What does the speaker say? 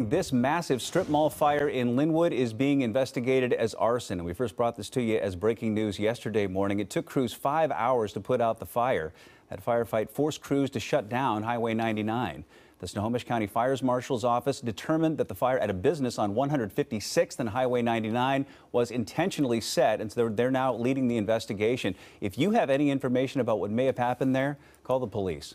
This massive strip mall fire in Lynnwood is being investigated as arson. And we first brought this to you as breaking news yesterday morning. It took crews five hours to put out the fire. That firefight forced crews to shut down Highway 99. The Snohomish County Fires Marshal's office determined that the fire at a business on 156th and Highway 99 was intentionally set, and so they're now leading the investigation. If you have any information about what may have happened there, call the police.